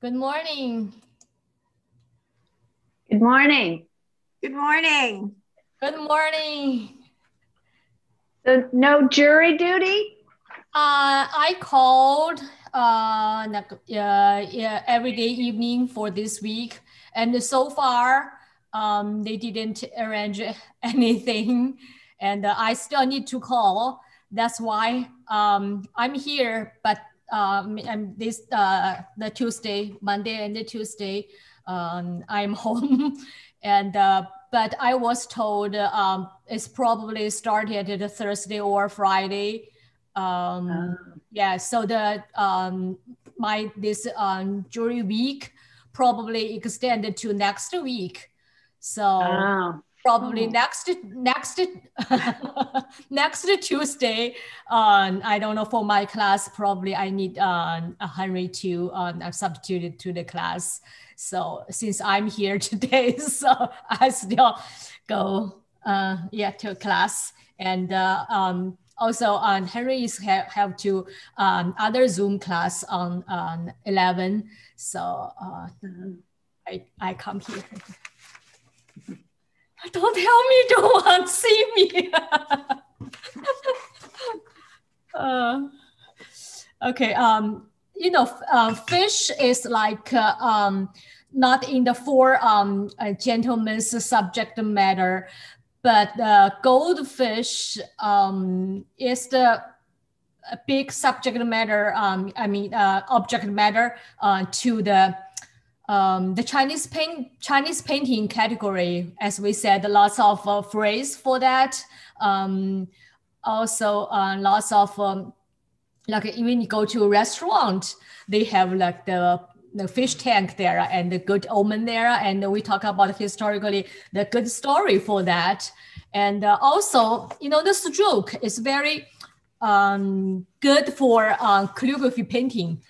Good morning. Good morning. Good morning. Good morning. So no jury duty? Uh, I called uh, uh, yeah, every day evening for this week, and so far um, they didn't arrange anything, and uh, I still need to call. That's why um, I'm here, but um, and this uh, the Tuesday, Monday and the Tuesday, um, I'm home, and uh, but I was told um, it's probably started the Thursday or Friday. Um, oh. Yeah, so the um, my this um, jury week probably extended to next week. So oh probably oh. next next next Tuesday. Um, I don't know for my class. Probably I need um, a Henry to um, substituted to the class. So since I'm here today, so I still go uh, yeah to class and uh, um, also um, Henry is ha- have to um, other Zoom class on um, 11. So uh, I I come here. Don't tell me you don't want to see me. uh, okay. Um, you know, uh, fish is like uh, um, not in the four um, uh, gentlemen's subject matter, but uh, goldfish um, is the big subject matter. Um, I mean, uh, object matter uh, to the um, the Chinese paint Chinese painting category, as we said, lots of uh, phrase for that. Um, also, uh, lots of um, like even you go to a restaurant, they have like the the fish tank there and the good omen there, and we talk about historically the good story for that. And uh, also, you know, the stroke is very um, good for uh, calligraphy painting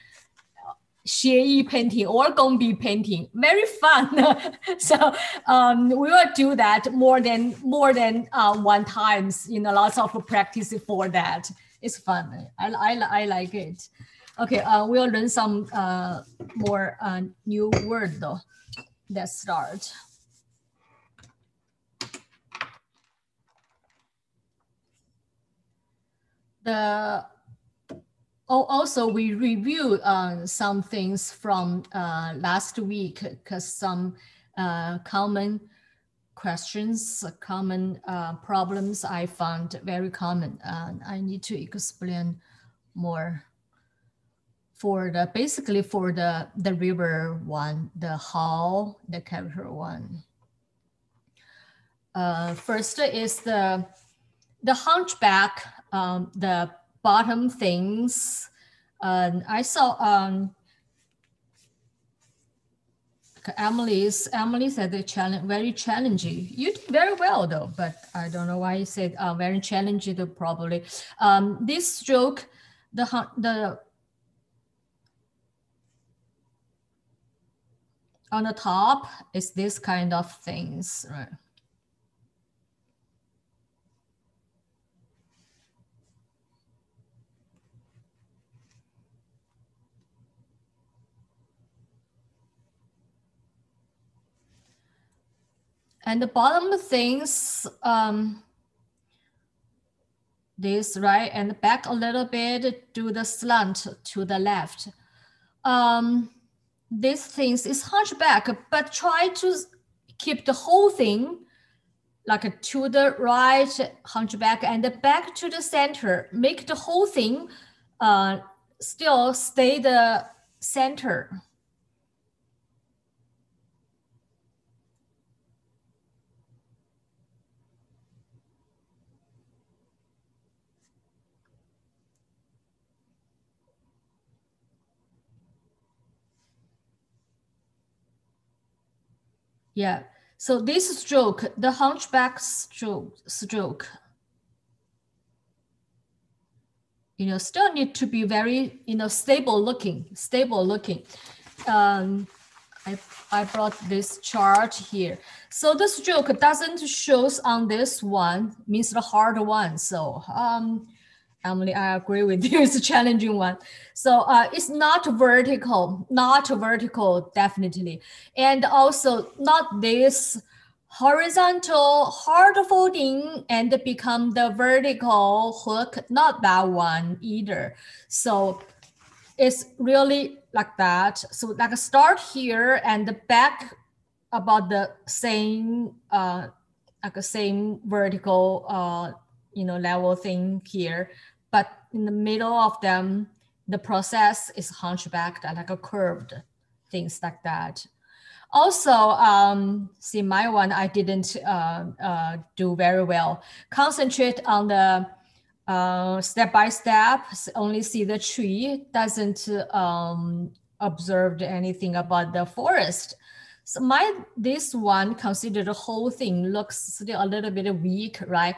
写意 painting or gongbi painting. Very fun. so um, we will do that more than more than uh, one times. You know, lots of practice for that. It's fun. I, I, I like it. Okay, uh, we'll learn some uh, more uh, new word though. Let's start. The Oh, also we reviewed uh, some things from uh, last week because some uh, common questions, common uh, problems I found very common. I need to explain more for the basically for the the river one, the how, the character one. Uh, first is the the hunchback, um, the bottom things. Um, I saw um, Emily's Emily said the challenge very challenging. You did very well though, but I don't know why you said uh, very challenging. Probably um, this stroke, the the on the top is this kind of things, right? And the bottom things, um, this right and back a little bit, do the slant to the left. Um, these things is hunchback, but try to keep the whole thing like to the right hunchback and back to the center. Make the whole thing uh, still stay the center. Yeah. So this stroke, the hunchback stroke, stroke, you know, still need to be very, you know, stable looking, stable looking. Um, I, I brought this chart here. So the stroke doesn't shows on this one, means the hard one. So um, Emily, I agree with you, it's a challenging one. So uh, it's not vertical, not vertical, definitely. And also not this horizontal hard folding and become the vertical hook, not that one either. So it's really like that. So like a start here and the back about the same, uh, like same vertical, uh, you know, level thing here. But in the middle of them, the process is hunchbacked like a curved, things like that. Also, um, see my one, I didn't uh, uh, do very well. Concentrate on the uh, step by step, only see the tree, doesn't um, observe anything about the forest. So my this one considered the whole thing looks still a little bit weak, right?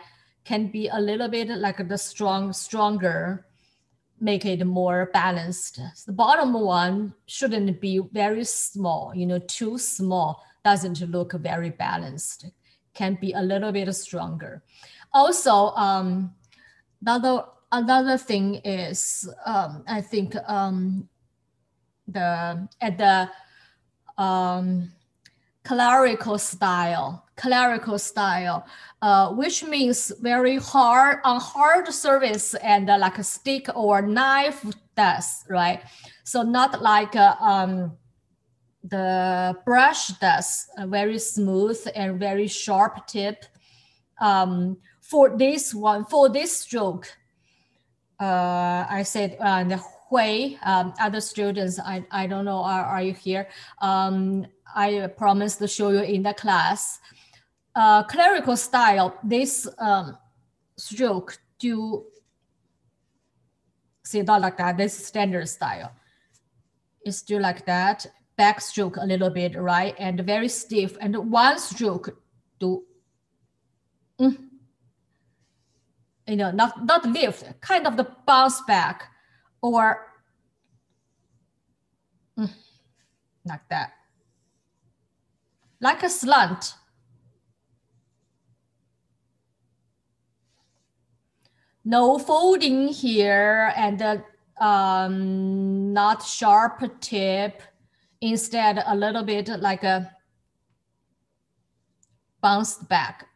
Can be a little bit like the strong, stronger, make it more balanced. So the bottom one shouldn't be very small, you know, too small doesn't look very balanced. Can be a little bit stronger. Also, um, Another another thing is um, I think um, the at the um, clerical style, clerical style, uh, which means very hard on hard surface and uh, like a stick or knife does, right? So not like uh, um, the brush does, very smooth and very sharp tip. Um, for this one, for this stroke, uh, I said uh, the Hui, um, other students, I, I don't know, are, are you here? Um, I promised to show you in the class. Uh, clerical style, this um, stroke do, see not like that, this standard style. It's still like that, backstroke a little bit, right? And very stiff, and one stroke do, mm, you know, not, not lift, kind of the bounce back or mm, like that. Like a slant. No folding here and um, not sharp tip. Instead, a little bit like a bounced back.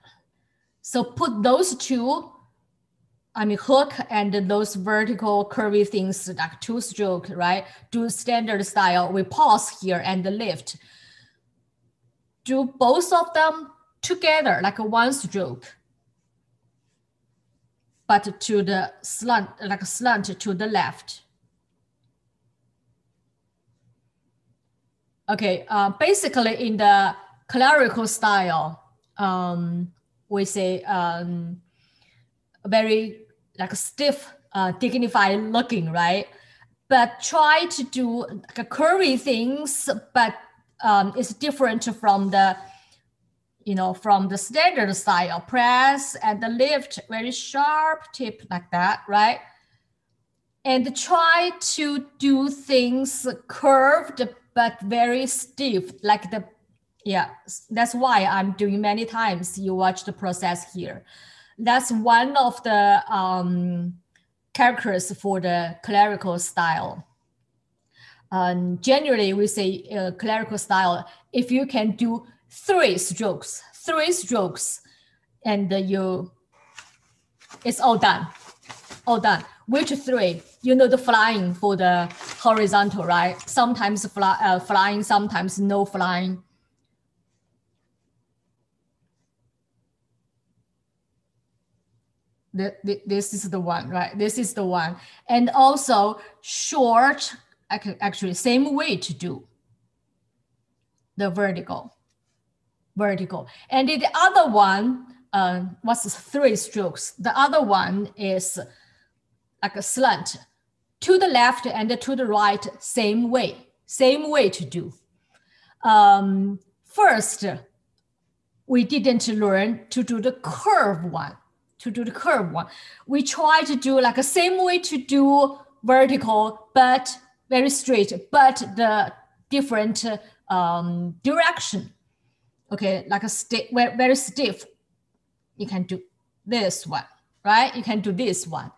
So put those two I mean, hook and those vertical curvy things like two stroke, right? Do standard style. We pause here and lift. Do both of them together like one stroke, but to the slant, like a slant to the left. Okay, uh, basically in the clerical style, um, we say um, very like stiff, uh, dignified looking, right? But try to do like curvy things, but um, it's different from the, you know, from the standard style press and the lift, very sharp tip like that, right? And try to do things curved but very stiff, like the, yeah, that's why I'm doing many times. You watch the process here that's one of the um, characters for the clerical style. Um, generally, we say uh, clerical style, if you can do three strokes, three strokes, and you, it's all done, all done. Which three? You know the flying for the horizontal, right? Sometimes fly, uh, flying, sometimes no flying. the, the, this is the one, right? This is the one. And also short, actually same way to do the vertical, vertical. And the other one, uh, what's three strokes? The other one is like a slant to the left and to the right, same way, same way to do. Um, first, we didn't learn to do the curve one to do the curve one. We try to do like the same way to do vertical, but very straight, but the different um, direction. Okay, like a stiff, very stiff. You can do this one, right? You can do this one.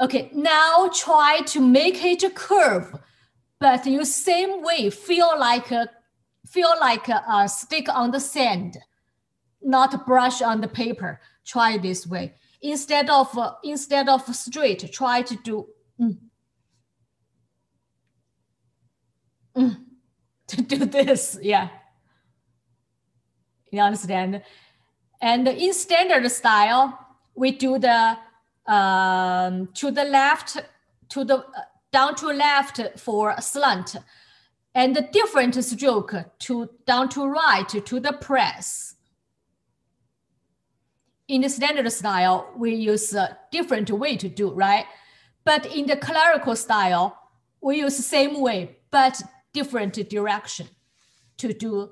Okay, now try to make it a curve, but you same way feel like a feel like a, a stick on the sand, not a brush on the paper. Try this way instead of uh, instead of straight. Try to do. Mm, mm, to do this, yeah. You understand? And in standard style, we do the um, to the left, to the down to left for slant, and the different stroke to down to right to the press. In the standard style, we use a different way to do, right? But in the clerical style, we use the same way, but different direction to do.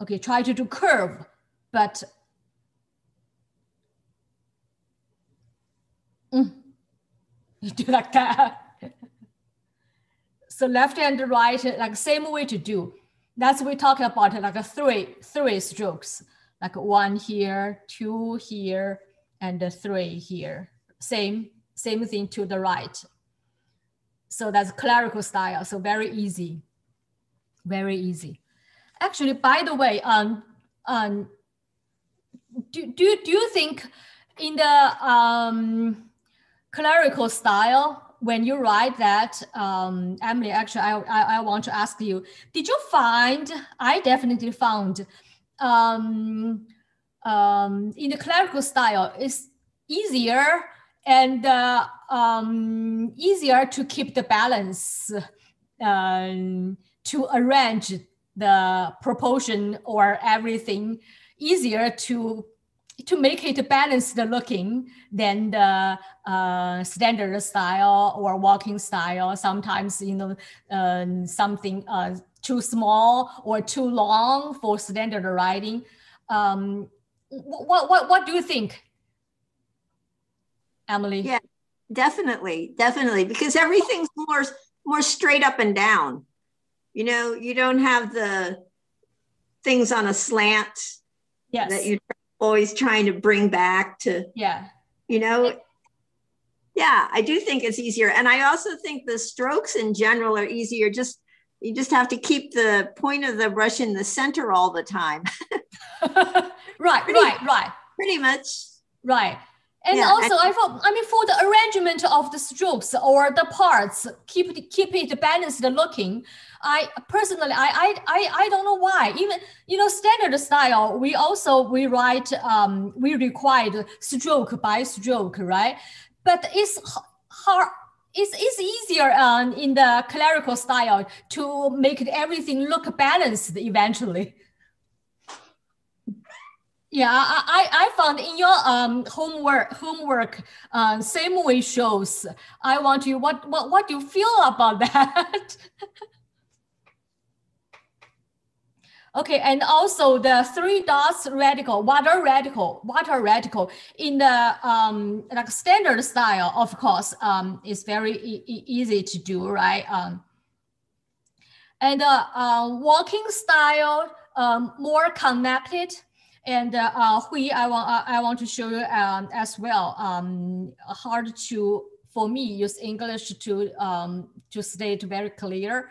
Okay, try to do curve, but mm, you do like that. so left and right, like same way to do. That's we talk about like a three three strokes, like one here, two here, and three here. Same same thing to the right. So that's clerical style. So very easy, very easy. Actually, by the way, um, um, do, do, do you think in the um, clerical style, when you write that, um, Emily, actually, I, I, I, want to ask you, did you find, I definitely found um, um, in the clerical style, it's easier and uh, um, easier to keep the balance, um, to arrange the proportion or everything easier to to make it balanced looking than the uh, standard style or walking style. Sometimes, you know, uh, something uh, too small or too long for standard writing. Um, what, what, what do you think? Emily? Yeah, definitely, definitely, because everything's more more straight up and down. You know, you don't have the things on a slant yes. that you're always trying to bring back to. Yeah. You know, yeah, I do think it's easier, and I also think the strokes in general are easier. Just you just have to keep the point of the brush in the center all the time. right, pretty, right, right. Pretty much. Right. And yeah, also, I thought, I mean, for the arrangement of the strokes or the parts, keep it, keep it balanced looking. I personally, I, I, I, I don't know why. Even you know, standard style, we also we write, um, we required stroke by stroke, right? But it's hard. It's, it's easier um, in the clerical style to make everything look balanced eventually. Yeah, I, I found in your um, homework homework uh, same way shows. I want you what what what do you feel about that? okay, and also the three dots radical, water radical, water radical in the um, like standard style, of course, um, is very e easy to do, right? Um, and uh, uh, walking style, um, more connected and uh, uh, Hui, I want uh, I want to show you um, as well. Um, hard to for me use English to um, to state very clear.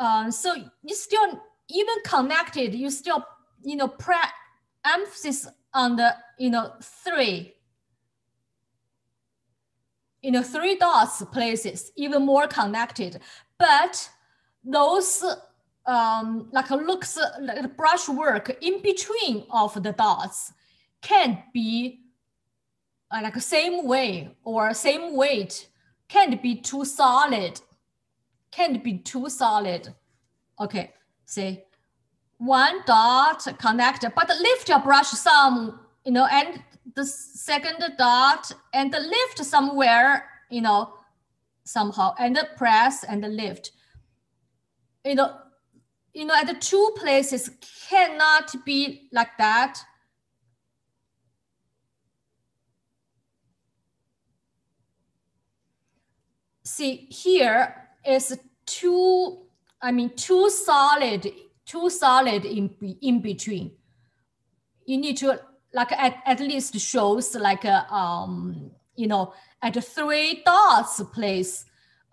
Um, so you still even connected. You still you know pre emphasis on the you know three. You know three dots places even more connected, but those um, like looks like brush work in between of the dots can be uh, like same way or same weight can't be too solid can't be too solid. Okay see one dot connect but lift your brush some you know and the second dot and the lift somewhere you know somehow and the press and the lift. You know you know, at the two places cannot be like that. See, here is two, I mean, two solid, two solid in, in between. You need to like at, at least shows like a, um, you know, at three dots place,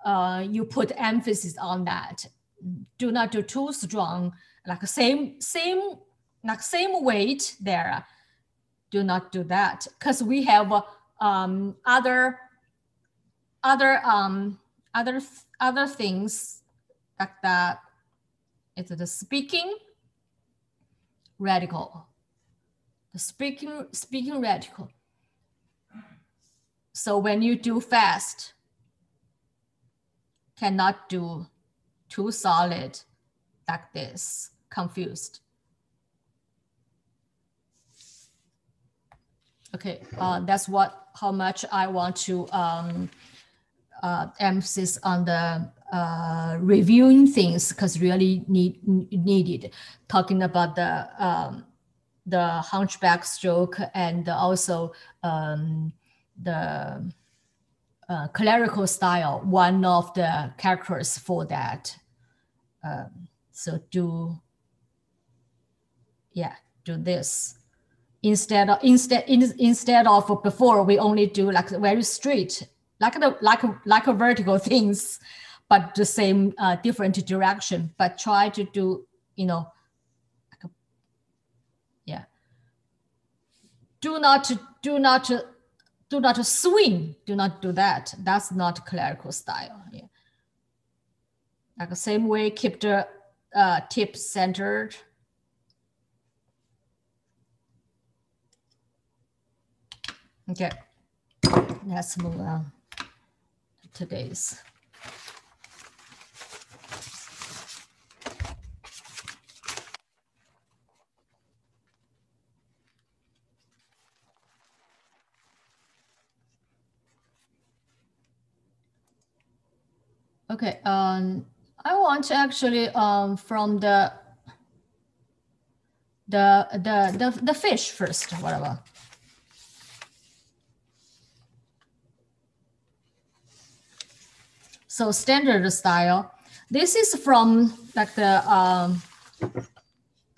uh, you put emphasis on that. Do not do too strong, like same, same, like same weight there. Do not do that because we have um, other, other, um, other, other things like that. It's the speaking radical the speaking, speaking radical. So when you do fast, cannot do too solid like this, confused. Okay, uh, that's what how much I want to um, uh, emphasis on the uh, reviewing things because really need needed. Talking about the um, the hunchback stroke and also um, the uh, clerical style, one of the characters for that. Um, so do, yeah, do this instead of instead in, instead of before we only do like very straight, like the like like a vertical things, but the same uh, different direction. But try to do you know yeah. do not do not do not swing. Do not do that. That's not clerical style. Yeah. like the same way keep the uh, tip centered. Okay. Let's move on to today's Okay, um, I want to actually um, from the the the the the fish first, whatever. So standard style. This is from like the um,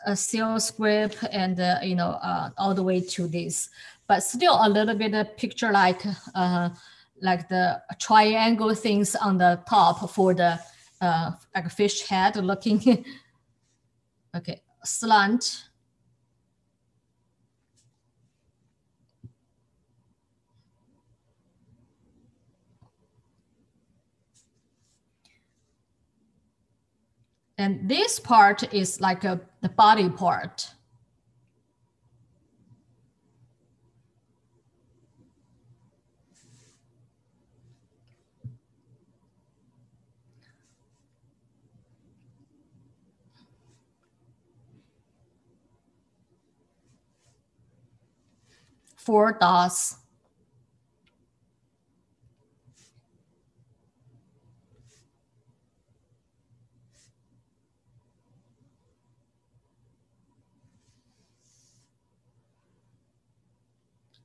a seal script and uh, you know uh, all the way to this, but still a little bit of picture like. Uh, like the triangle things on the top for the uh, like fish head looking. okay, slant. And this part is like a, the body part. Four dots.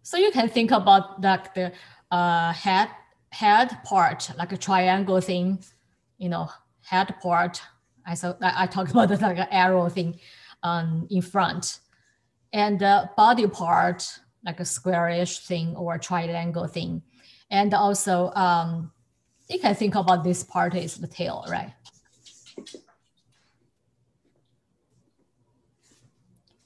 So you can think about like the uh, head head part, like a triangle thing, you know, head part. I so I, talked about the like an arrow thing um, in front, and the body part like a squarish thing or a triangle thing. And also, um, you can think about this part is the tail, right?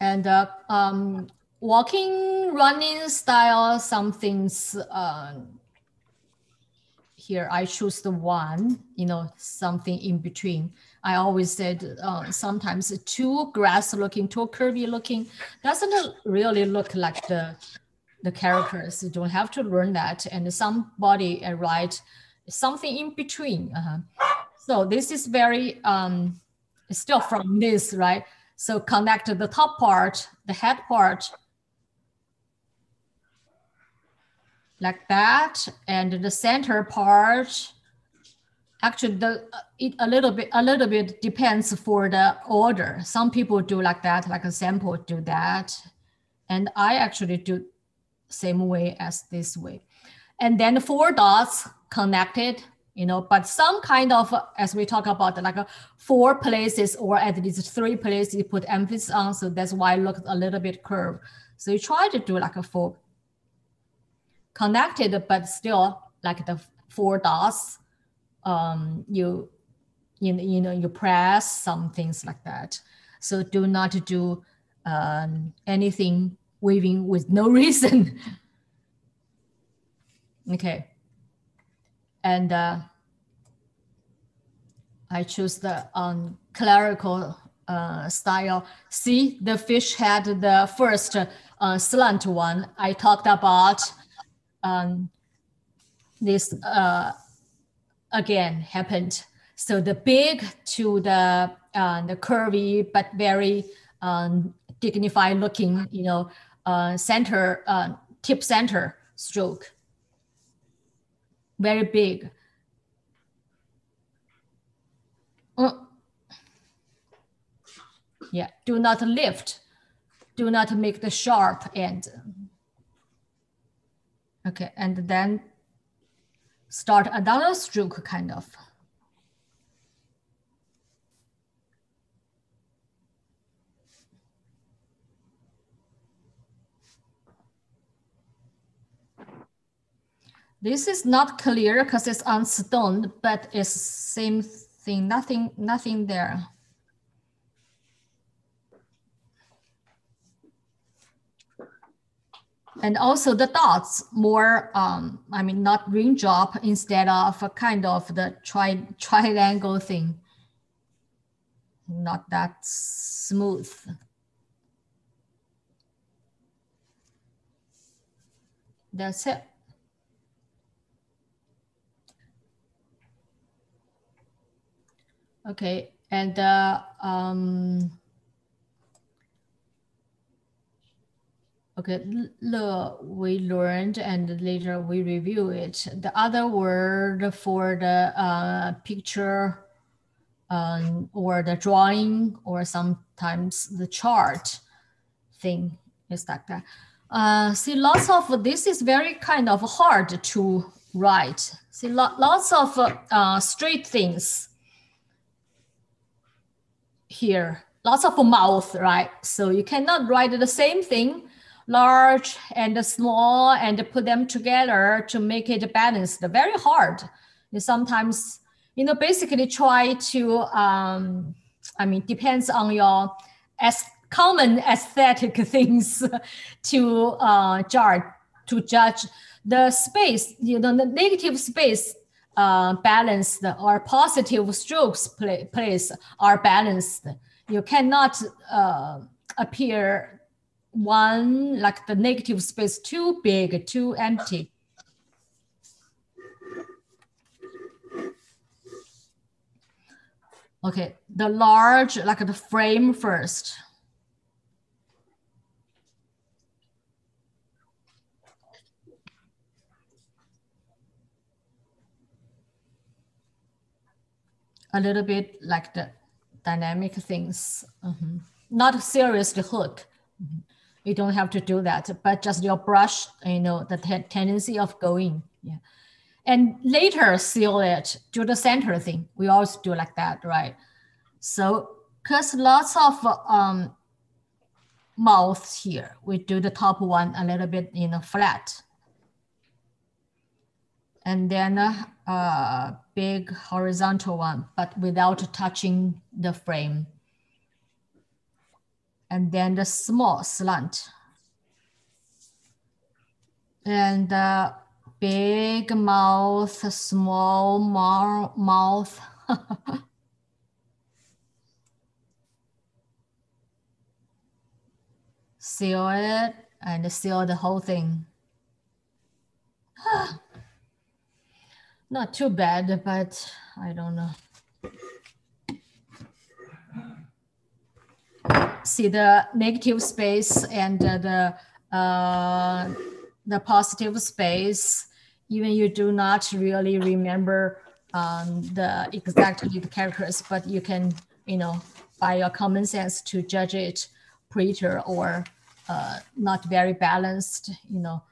And uh, um, walking, running style, some things uh, here, I choose the one, you know, something in between. I always said uh, sometimes too grass looking, too curvy looking, doesn't really look like the the characters. You don't have to learn that. And somebody uh, write something in between. Uh-huh. So this is very um, still from this, right? So connect the top part, the head part, like that, and the center part actually the uh, it a little bit a little bit depends for the order some people do like that like a sample do that and i actually do same way as this way and then four dots connected you know, but some kind of, as we talk about, like a four places or at least three places you put emphasis on. So that's why it looks a little bit curved. So you try to do like a four connected, but still like the four dots. Um, you, you, you know, you press some things like that. So do not do um, anything waving with no reason. okay. And uh, I choose the um, clerical uh, style. See, the fish had the first uh, slant one. I talked about um, this uh, again happened. So the big to the uh, the curvy but very um, dignified looking, you know, uh, center uh, tip center stroke. Very big. Uh, yeah, do not lift. Do not make the sharp end. Okay, and then start another stroke kind of. This is not clear because it's on stone, but it's same thing, nothing, nothing there. And also the dots more, um, I mean, not raindrop instead of a kind of the tri triangle thing. Not that smooth. That's it. Okay, and uh, um, okay, look, we learned and later we review it. The other word for the uh, picture um, or the drawing or sometimes the chart thing is that. Uh, see, lots of this is very kind of hard to write. See, lo lots of uh, straight things here, lots of mouth, right? So you cannot write the same thing, large and small, and put them together to make it balanced. Very hard. Sometimes, you know, basically try to, um, I mean, depends on your as common aesthetic things to uh, judge to judge the space, you know, the negative space uh, balanced or positive strokes play, place are balanced. You cannot uh, appear one like the negative space too big, too empty. Okay, the large, like the frame first. a little bit like the dynamic things, mm-hmm. not seriously hook. Mm-hmm. You don't have to do that, but just your brush, you know, the tendency of going. Yeah. And later seal it, do the center thing. We always do like that, right? So, because lots of um, mouths here, we do the top one a little bit, you know, flat. And then uh, uh, big horizontal one, but without touching the frame. And then the small slant. And the big mouth, small mouth. seal it and seal the whole thing. not too bad, but I don't know. See the negative space and the uh, the positive space. Even you do not really remember um, the exactly the characters, but you can you know by your common sense to judge it prettier or uh, not very balanced. You know,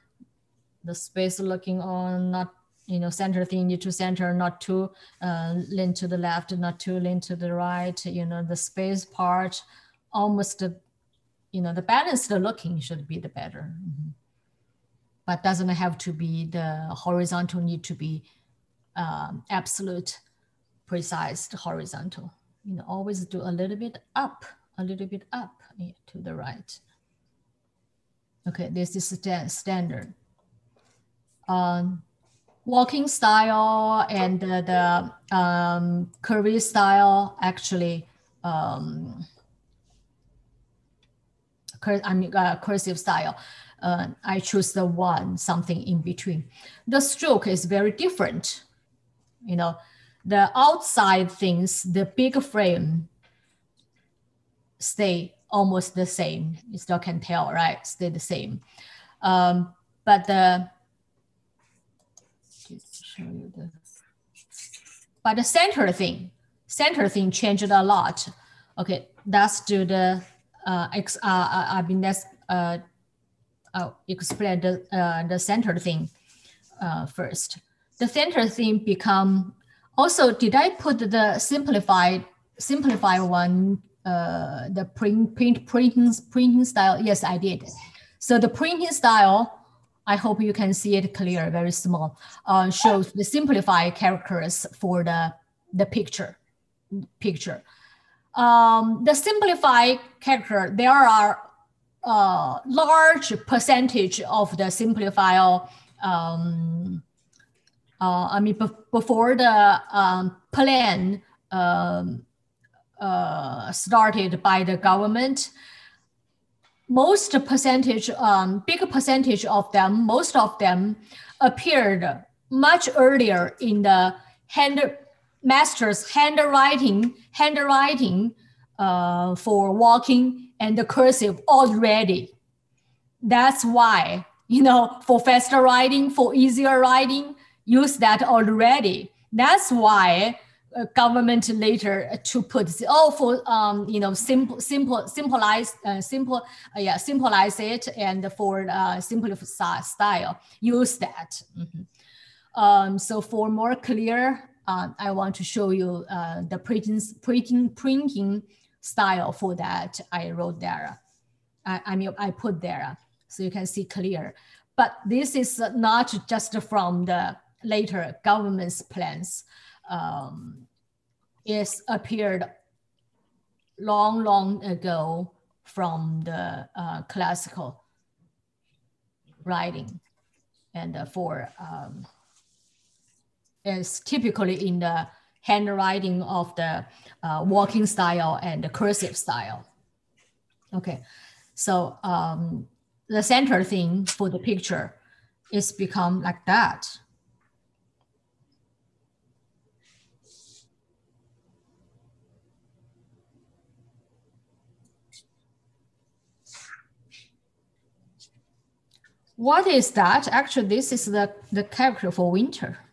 the space looking on not you know, center thing to center, not too uh, lean to the left, not too lean to the right. You know, the space part, almost, you know, the balanced looking should be the better. Mm -hmm. But doesn't have to be the horizontal need to be um, absolute, precise horizontal. You know, always do a little bit up, a little bit up to the right. Okay, this is st standard. Um, walking style and the, the um, curvy style actually um, I mean uh, cursive style. Uh, I choose the one something in between. The stroke is very different. You know, the outside things, the big frame stay almost the same. You still can tell, right? Stay the same. Um, but the but the center thing, center thing changed a lot. Okay, let's do the uh, ex, uh, uh I mean let's uh, uh, explain the uh, the center thing uh, first. The center thing become also. Did I put the simplified simplified one? Uh, the print print printing printing style. Yes, I did. So the printing style I hope you can see it clear, very small, uh, shows the simplified characters for the, the picture. picture. Um, the simplified character, there are uh, large percentage of the simplified, um, uh, I mean, before the um, plan um, uh, started by the government, most percentage, um, big percentage of them, most of them appeared much earlier in the hand master's handwriting, handwriting uh, for walking and the cursive already. That's why, you know, for faster writing, for easier writing, use that already. That's why government later to put oh for um, you know simple simple simplize uh, simple uh, yeah simplize it and for uh, style use that mm -hmm. um, so for more clear uh, I want to show you uh, the printing, printing printing style for that I wrote there. I, I mean I put there so you can see clear. But this is not just from the later government's plans. Um, is appeared long, long ago from the uh, classical writing and uh, for um, is typically in the handwriting of the uh, walking style and the cursive style. Okay, so um, the center thing for the picture is become like that. What is that? Actually, this is the, the character for winter.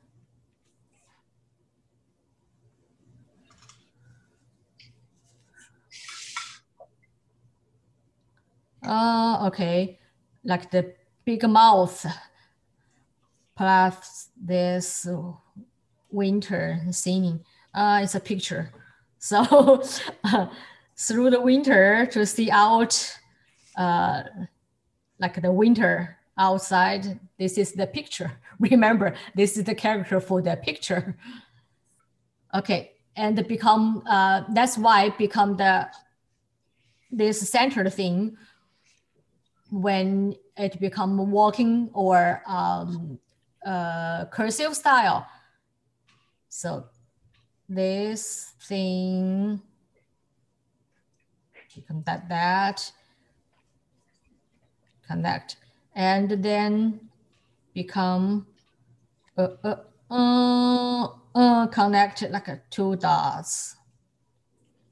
Uh, okay, like the big mouth plus this winter singing. Uh, it's a picture. So through the winter to see out uh, like the winter outside. This is the picture. Remember, this is the character for the picture. Okay, and become, uh, that's why become the, this centered thing when it become walking or um, uh, cursive style. So this thing that, that, connect and then become uh, uh, uh, uh, connect like a two dots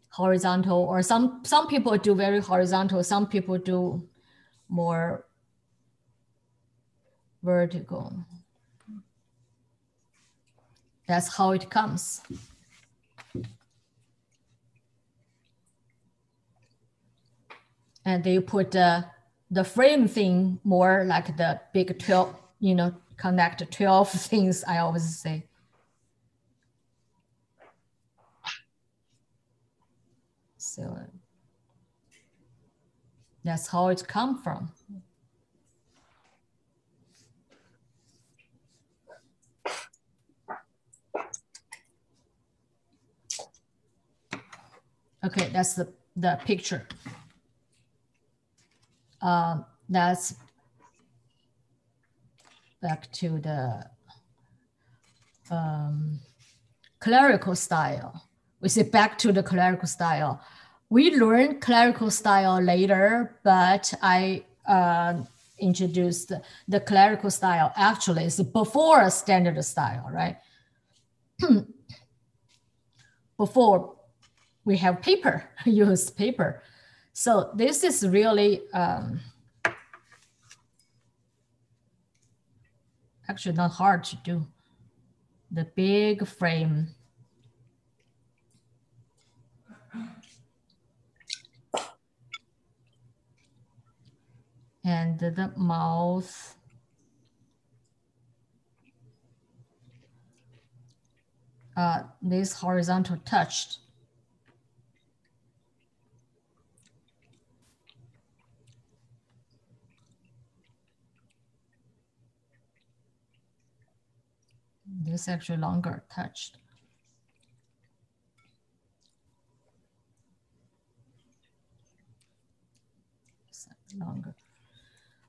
horizontal or some some people do very horizontal some people do more vertical that's how it comes and they put uh, the frame thing more like the big 12, you know, connect 12 things, I always say. So that's how it come from. Okay, that's the, the picture. Um, that's back to the um, clerical style. We say back to the clerical style. We learned clerical style later, but I uh, introduced the clerical style. Actually, it's before standard style, right? before we have paper, use paper. So this is really um, actually not hard to do. The big frame. And the mouth. Uh, this horizontal touched. This actually longer touched. Longer.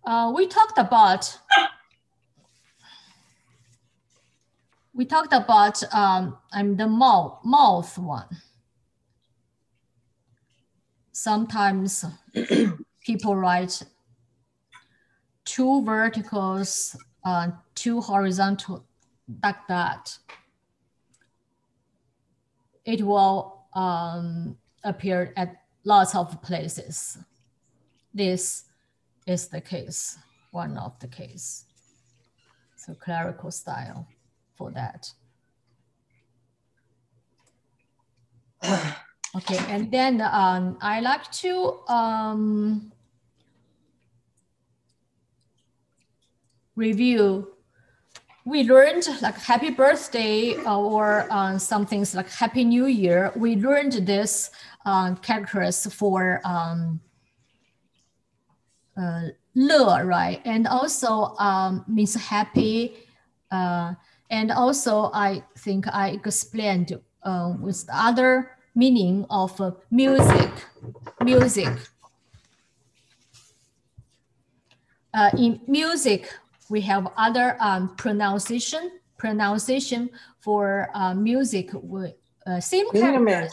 Uh, we talked about we talked about um, I'm the mouth mouth one. Sometimes people write two verticals, uh, two horizontal like that, it will um, appear at lots of places. This is the case, one of the case. So clerical style for that. Okay, and then um, I like to um, review we learned like happy birthday or uh, some things like happy new year. We learned this uh, characters for um, uh, le, right? And also um, means happy. Uh, and also I think I explained uh, with the other meaning of uh, music, music. Uh, in music, we have other um, pronunciation pronunciation for uh, music with uh, same characters.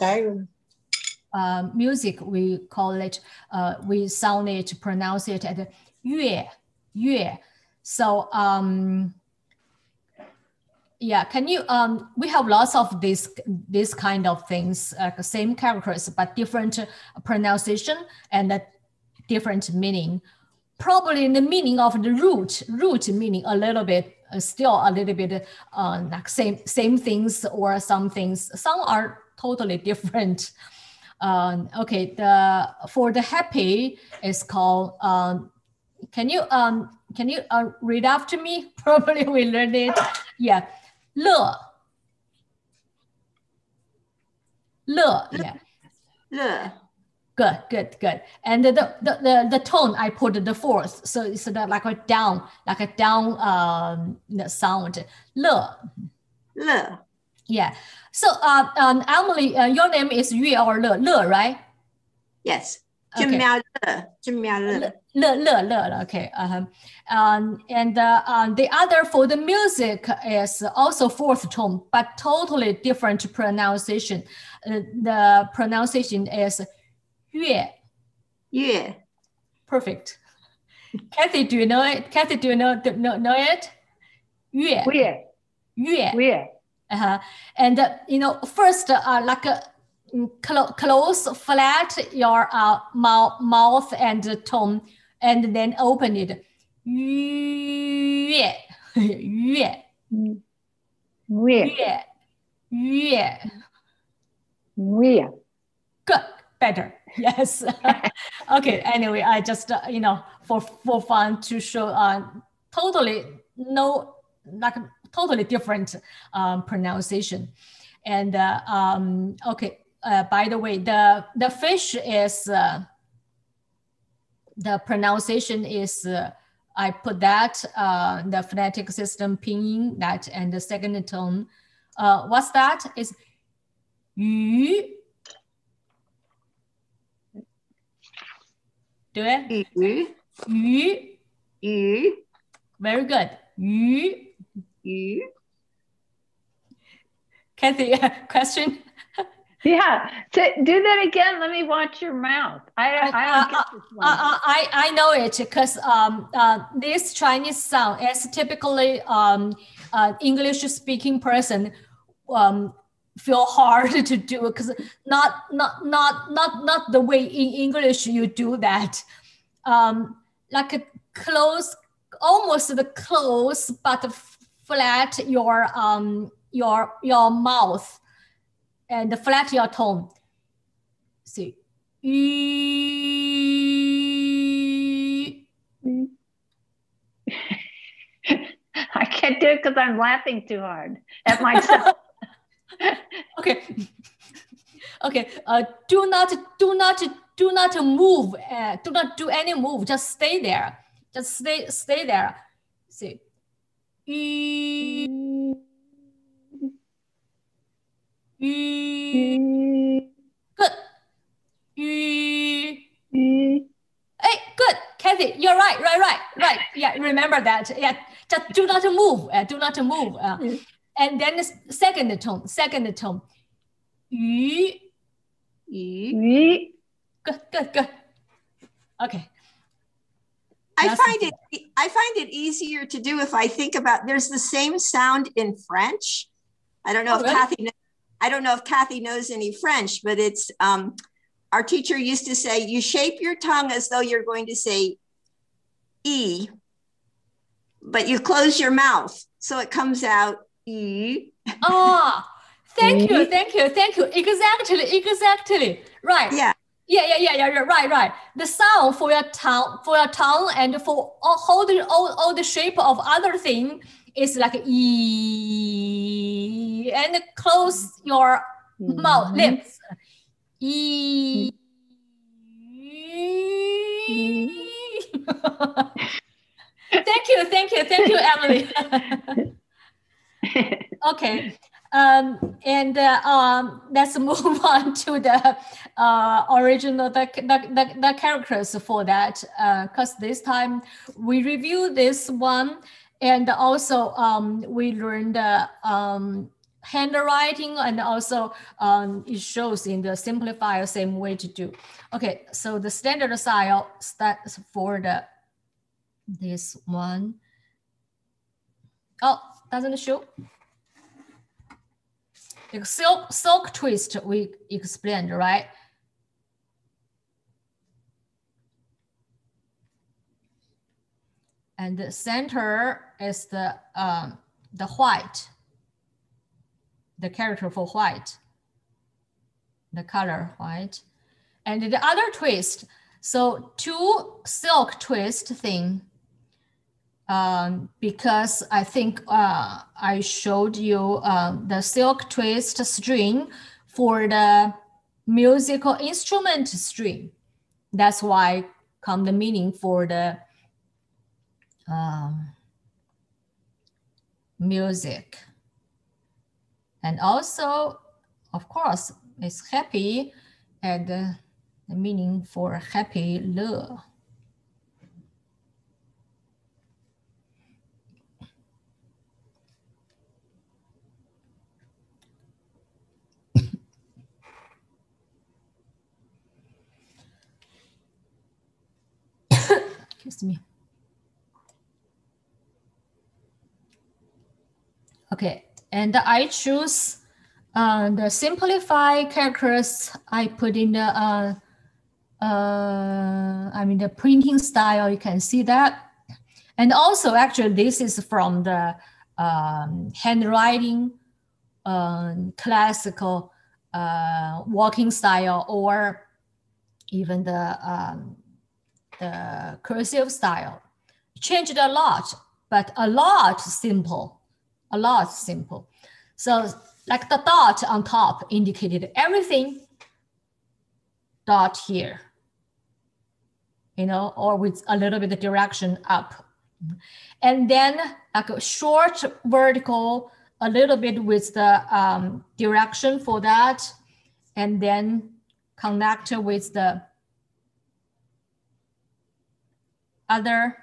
Uh, music we call it uh, we sound it pronounce it as yue yue. So um, yeah, can you um we have lots of this this kind of things uh, same characters but different pronunciation and different meaning probably the meaning of the root, root meaning a little bit, uh, still a little bit uh, like same, same things or some things. Some are totally different. Um, okay, the for the happy is called. Um, can you um can you uh, read after me? Probably we learned it. Yeah, 乐，乐，yeah，乐。Good, good, good. And the, the, the, the tone, I put the fourth. So it's like a down, like a down um, sound. Le. Le. Yeah. So, uh, um, Emily, uh, your name is Yue or Le, Le, right? Yes. Okay. Le, Le, Le, Le, okay. Uh-huh. Um, and uh, um, the other for the music is also fourth tone, but totally different pronunciation. Uh, the pronunciation is Yue. Yue. Perfect. Kathy, do you know it? Kathy, do you know, know, know it? Yue. Yue. Yue. Uh, and uh, you know, first, uh, like uh, mm, cl- close flat your uh, mouth, mouth and uh, tongue, and then open it. Yue, yue, yue, yue, yue. Good, better. Yes. okay. Anyway, I just you know for for fun to show uh, totally no like totally different um, pronunciation. And uh, um, okay, uh, by the way, the, the fish is, uh, the pronunciation is, uh, I put that, uh, the phonetic system pinyin, that and the second tone. Uh, what's that? Is yu. Do it? Yu. Yu. Very good. Yu. 鱼 Kathy, question? Yeah. So do that again. Let me watch your mouth. I, I don't get this one. Uh, uh, I, I know it because um, uh, this Chinese sound is typically um, uh, English speaking person um, feel hard to do because not not not not not the way in English you do that. Um, like a close, almost the close, but flat your um your your mouth and flat your tone. See. I can't do it because I'm laughing too hard at myself. okay. Okay. Uh, do not, do not, do not move. Uh, do not do any move. Just stay there. Just stay, stay there. See. Good. Hey, good, Kathy. You're right, right, right, right. Yeah, remember that. Yeah, just do not move. Uh, do not move. Uh, and then the second tone, second tone. Good, good, good. Okay. I find it I find it easier to do if I think about there's the same sound in French. I don't know Oh, if really? Kathy I don't know if Kathy knows any French, but it's um our teacher used to say you shape your tongue as though you're going to say e but you close your mouth so it comes out e. Oh, thank you, thank you, thank you. Exactly, exactly. Right. Yeah. Yeah, yeah, yeah, yeah, yeah, right, right. The sound for your tongue, for your tongue, and for all holding all, all the shape of other thing is like e, and close your mouth, mm-hmm. lips. E. thank you, thank you, thank you, Emily. okay. Um, and uh, um, let's move on to the uh, original the, the, the, characters for that because this time we review this one and also um, we learned uh, um, handwriting and also um, it shows in the simplifier same way to do. Okay, so the standard style starts for the this one. Oh, doesn't show. The silk, silk twist we explained, right? And the center is the um, the white, the character for white, the color white. And the other twist, so two silk twist thing um, because I think uh, I showed you um, the silk twist string for the musical instrument string. That's why come the meaning for the um, music. And also, of course, it's happy and uh, the meaning for happy love. Excuse me. Okay, and I choose uh, the simplify characters I put in the, uh, uh, I mean the printing style, you can see that. And also actually this is from the um, handwriting um, classical uh, walking style or even the um, the cursive style changed a lot but a lot simple, a lot simple. So like the dot on top indicated everything dot here, you know, or with a little bit of direction up. And then like a short vertical, a little bit with the um, direction for that, and then connect with the other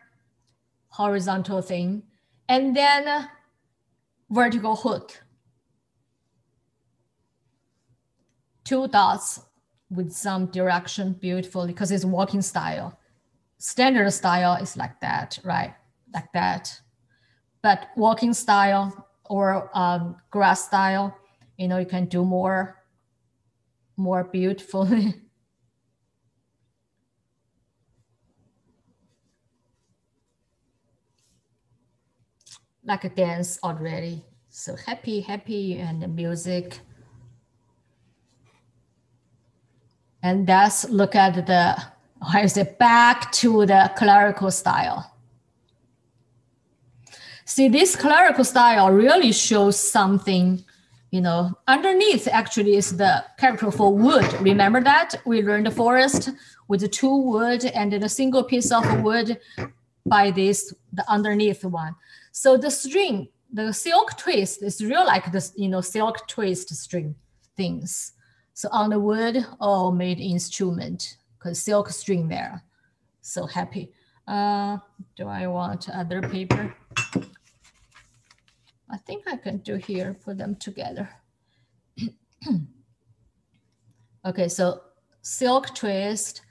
horizontal thing, and then vertical hook. Two dots with some direction beautifully because it's walking style. Standard style is like that, right? Like that. But walking style or um, grass style, you know, you can do more, more beautifully. like a dance already. So happy, happy, and the music. And let's look at the, how is it, back to the clerical style. See, this clerical style really shows something, you know, underneath actually is the character for wood. Remember that? We learned the forest with two wood and then a single piece of wood by this, the underneath one. So the string, the silk twist is real like this, you know, silk twist string things. So on the wood, all made instrument, because silk string there. So happy. Uh, do I want other paper? I think I can do here, put them together. okay, so silk twist,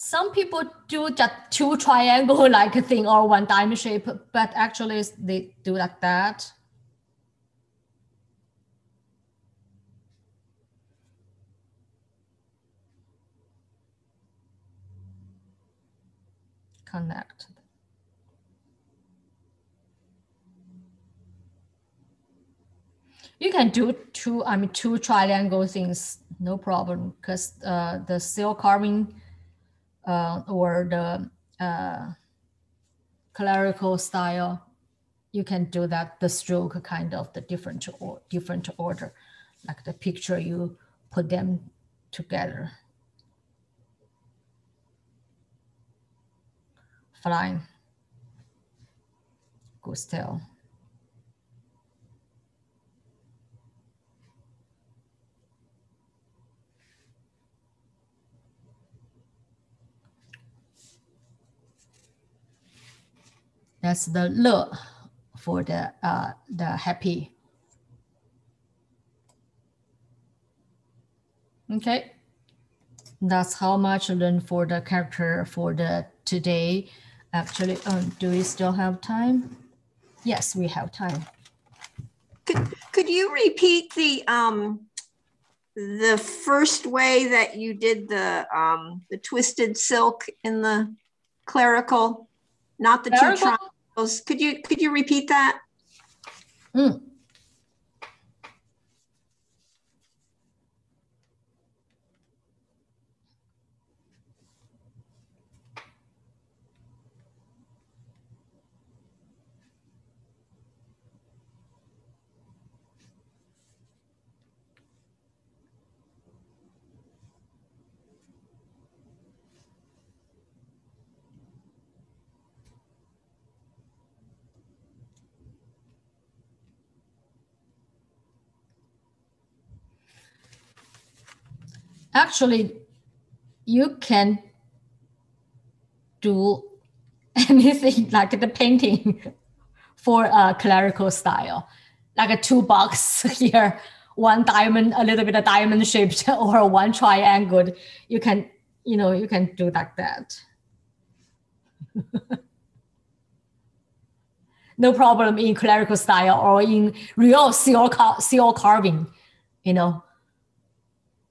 some people do just two triangle like a thing or one diamond shape, but actually they do like that. Connect. You can do two, I mean, two triangle things, no problem, because uh, the silk carving uh, or the uh, clerical style, you can do that, the stroke kind of the different or different order, like the picture you put them together. Flying. Gustel. That's the le for the uh, the happy. Okay, that's how much learn for the character for the today. Actually, um, do we still have time? Yes, we have time. Could, could you repeat the um, the first way that you did the um, the twisted silk in the clerical? Not the two triangles. Could you could you repeat that? Mm. Actually you can do anything like the painting for a clerical style, like a two box here, one diamond, a little bit of diamond shaped or one triangle. You can, you know, you can do like that. no problem in clerical style or in real seal, seal carving, you know,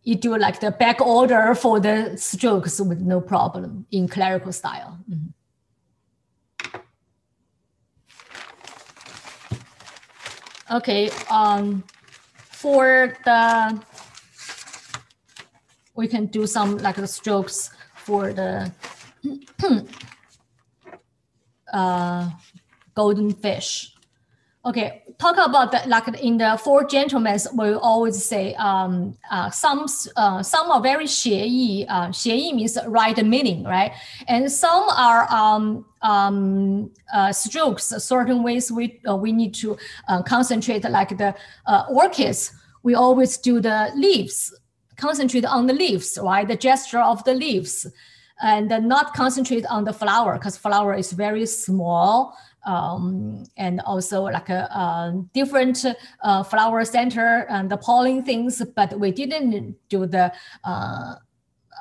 you do like the back order for the strokes with no problem in clerical style. Mm-hmm. Okay, um, for the, we can do some like the strokes for the uh, golden fish. Okay, talk about that, like in the Four Gentlemen, we always say um, uh, some uh, some are very 写意, uh, means right meaning, right? And some are um, um, uh, strokes, certain ways we uh, we need to uh, concentrate, like the uh, orchids. We always do the leaves, concentrate on the leaves, right? The gesture of the leaves, and not concentrate on the flower because flower is very small um, and also like a, a different uh, flower center and the pollen things, but we didn't do the, uh,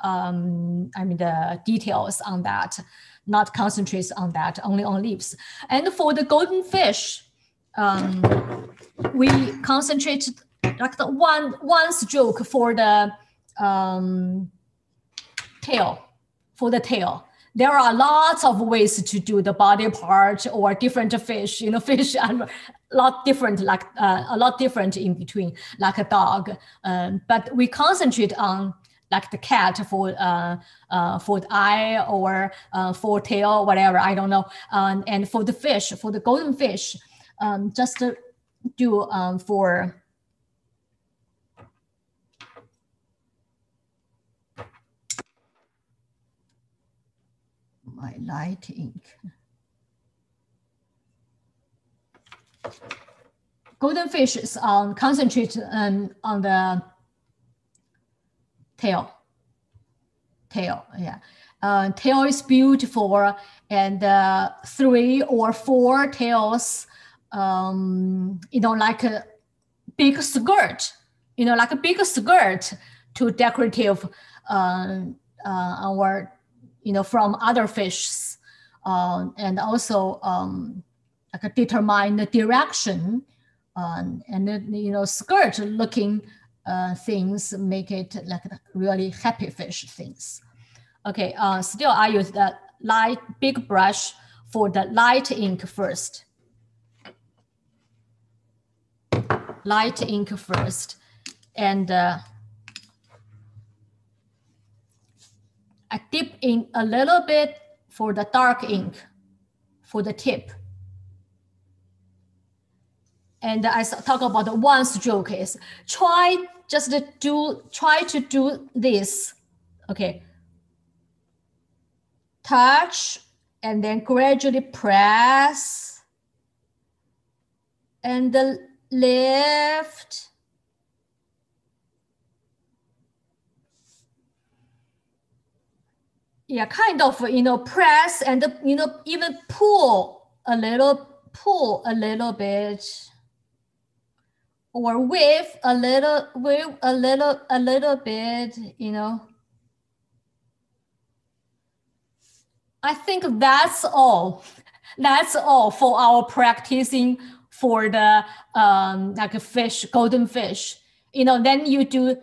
um, I mean, the details on that, not concentrates on that, only on leaves. And for the golden fish, um, we concentrate like the one, one stroke for the um, tail, for the tail there are lots of ways to do the body part or different fish you know fish are a lot different like uh, a lot different in between like a dog. Um, but we concentrate on like the cat for uh, uh, for the eye or uh, for tail whatever i don't know. Um, and for the fish for the golden fish um, just do um, for my light ink. Golden fish is on concentrate um, on the tail. Tail, yeah. Uh, tail is beautiful, and uh, three or four tails, um, you know, like a big skirt, you know, like a big skirt to decorative uh, uh, our you know, from other fishes, uh, and also um, like determine the direction, um, and then, you know, skirt looking uh, things make it like really happy fish things. Okay, uh, still I use the light big brush for the light ink first. Light ink first, and I dip in a little bit for the dark ink for the tip. And I talk about the one stroke is try just to do, try to do this. Okay. Touch and then gradually press and the lift yeah, kind of, you know, press and, you know, even pull a little, pull a little bit or wave a little, wave a little, a little bit, you know. I think that's all. That's all for our practicing for the um, like a fish, golden fish. You know, then you do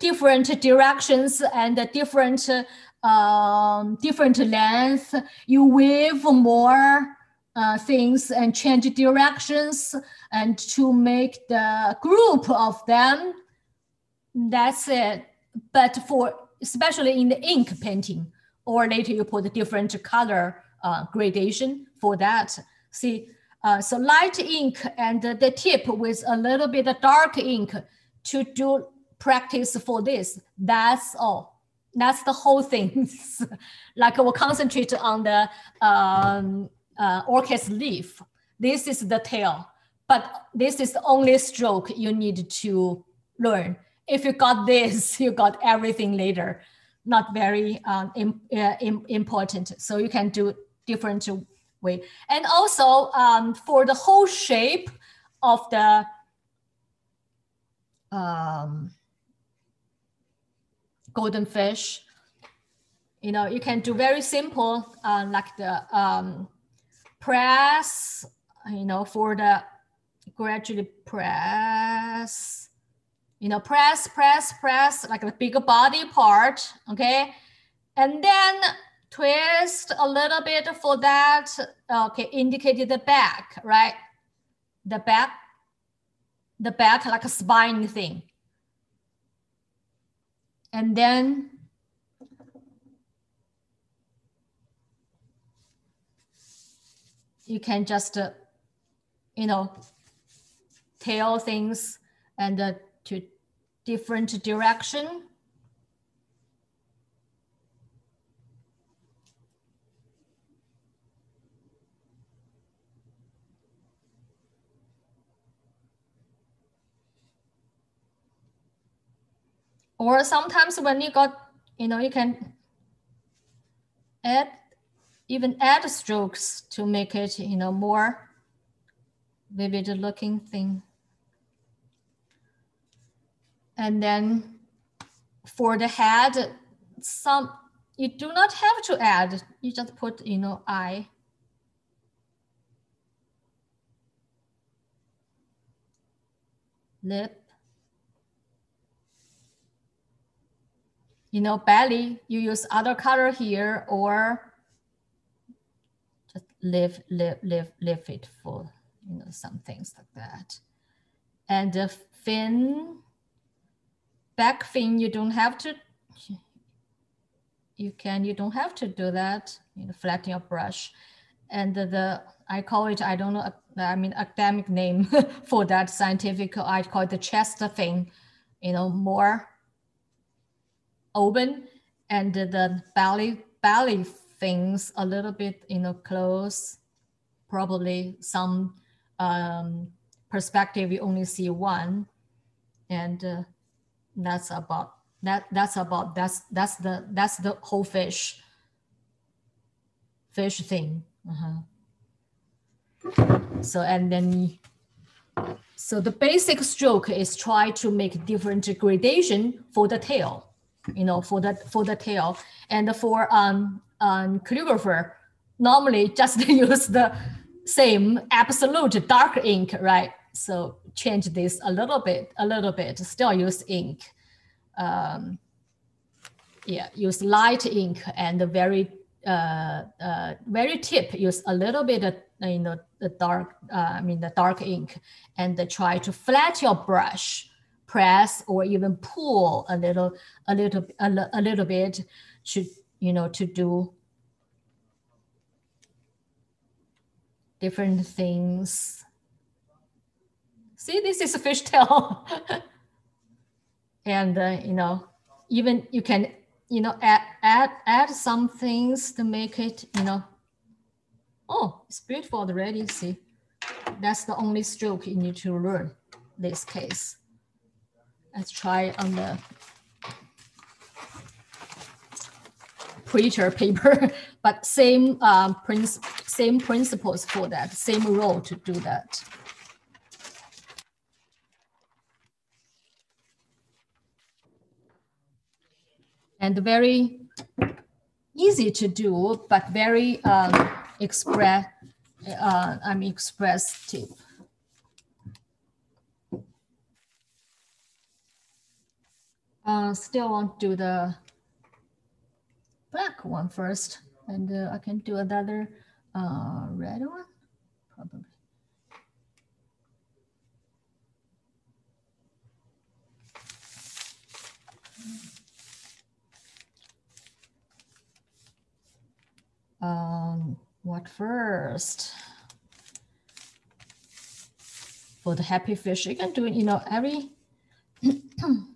different directions and different um, different length. You weave more uh, things and change directions and to make the group of them. That's it. But for especially in the ink painting, or later you put a different color uh, gradation for that. See, uh, so light ink and the tip with a little bit of dark ink to do practice for this. That's all that's the whole thing. like we'll concentrate on the um, uh, orchid leaf. This is the tail, but this is the only stroke you need to learn. If you got this, you got everything later. Not very um, uh, Im, important. So you can do different way. And also um, for the whole shape of the um, golden fish. You know, you can do very simple, uh, like the um, press, you know, for the gradually press, you know, press, press, press, like the bigger body part, okay? And then twist a little bit for that, okay, indicated the back, right? The back, the back like a spine thing, and then you can just, uh, you know, tail things and uh, to different direction. Or sometimes when you got, you know, you can add, even add strokes to make it, you know, more vivid looking thing. And then for the head, some, you do not have to add, you just put, you know, eye. Lip. You know, belly, you use other color here or just lift, lift, lift, lift it for, you know, some things like that. And the fin, back fin, you don't have to, you can, you don't have to do that, you know, flatten your brush. And the, the I call it, I don't know, I mean, academic name for that scientific, I call it the chest thing, you know, more open and the belly belly things a little bit you know close probably some um, perspective you only see one. And uh, that's about that that's about that's that's the that's the whole fish fish thing. Uh-huh. so and then so the basic stroke is try to make different gradation for the tail you know, for the for the tail. And for um, um, calligrapher, normally just use the same absolute dark ink, right? So change this a little bit, a little bit. Still use ink. Um, yeah, use light ink and the very uh, uh, very tip. Use a little bit of you know the dark. Uh, I mean the dark ink, and try to flat your brush press or even pull a little, a little, a, little bit to, you know, to do different things. See, this is a fishtail. and, uh, you know, even you can, you know, add, add, add some things to make it, you know, oh, it's beautiful already, see. That's the only stroke you need to learn this case. Let's try on the preacher paper, but same princ same principles for that, same role to do that. And very easy to do, but very um, express, uh, I'm expressive. Uh, still want to do the black one first, and uh, I can do another uh, red one, probably. Um, what first? For the happy fish, you can do it, you know, every